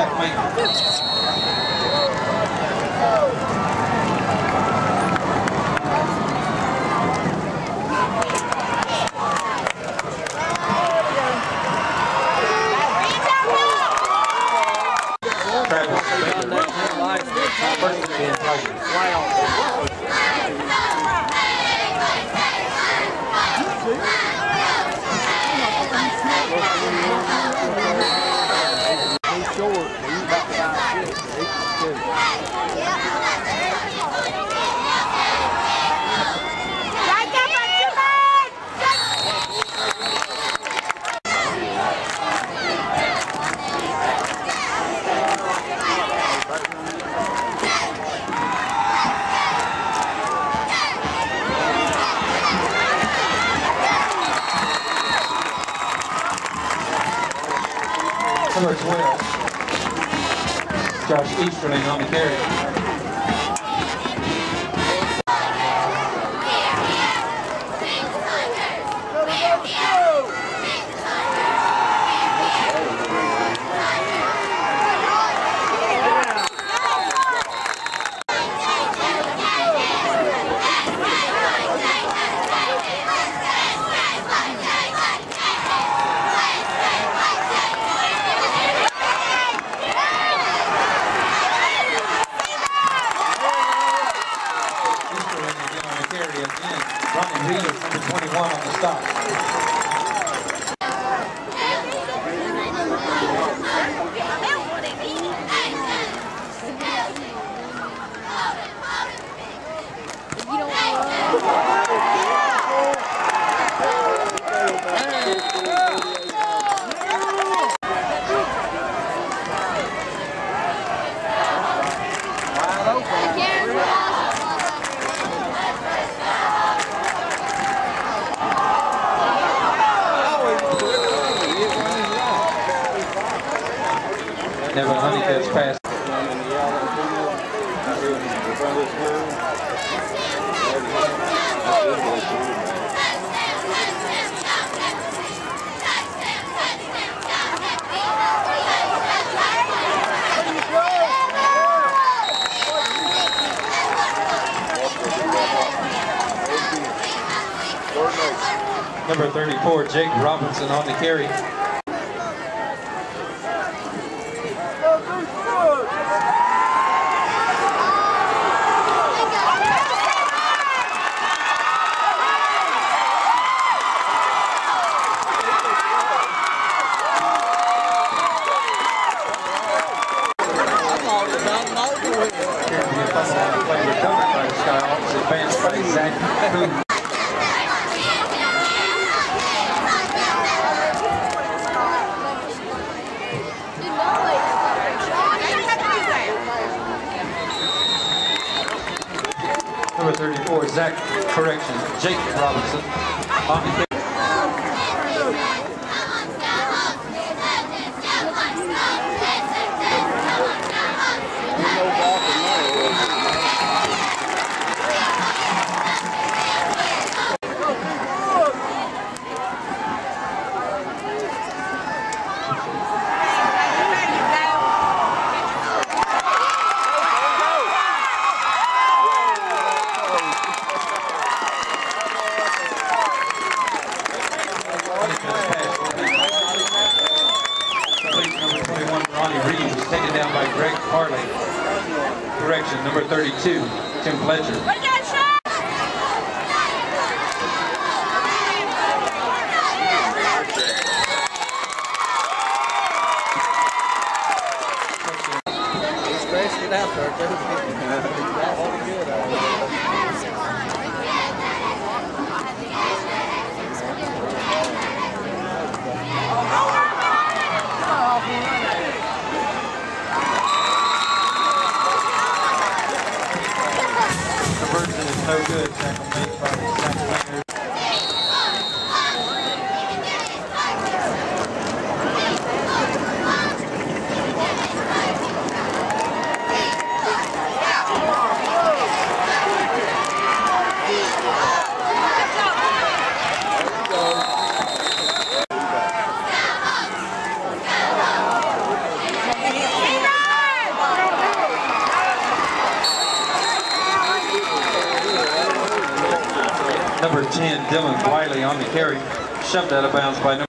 Zach Maynard. Short, but he's about five six. He's good. Number 12, Josh Easterling on the carry. Easterling again on the carry again. Ronnie Reeves, number 21 on the stop. Number 34, Jake Robinson on the carry. Number 34, Zach, correction, Jake Robinson on the carry. Ain't no walking there. Complete number 21, Ronnie Reeves, taken down by Greg Harley. Correction, number 32, Tim Fletcher. Is good. Tackle made Number 10, Dylan Wiley on the carry. Shoved out of bounds by number.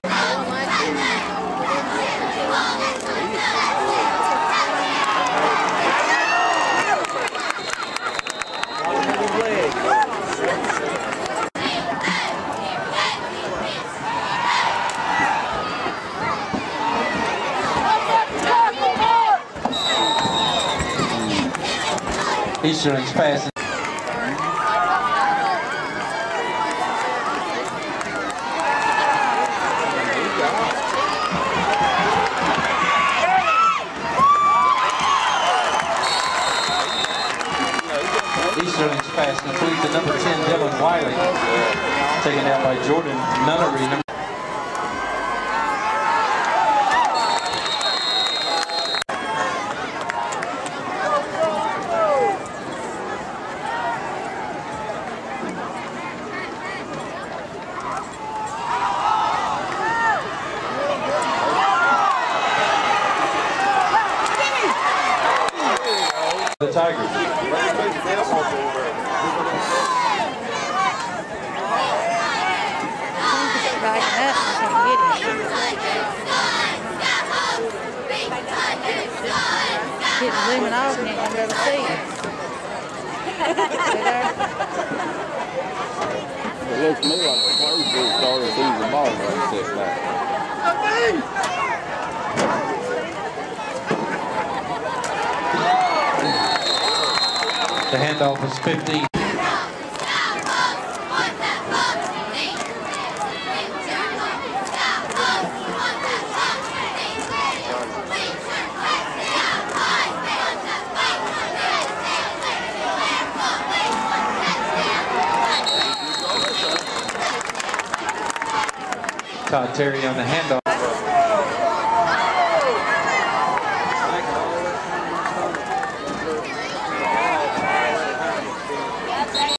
Easterling's pass. Easterling's pass complete number 10, Dylan Wiley. Taken out by Jordan Nunnery. Zooming off and you ain't gonna be able to see it. It looks to me like the close will start to see the ball when it sits back. The handoff is 15. Todd Terry on the handoff.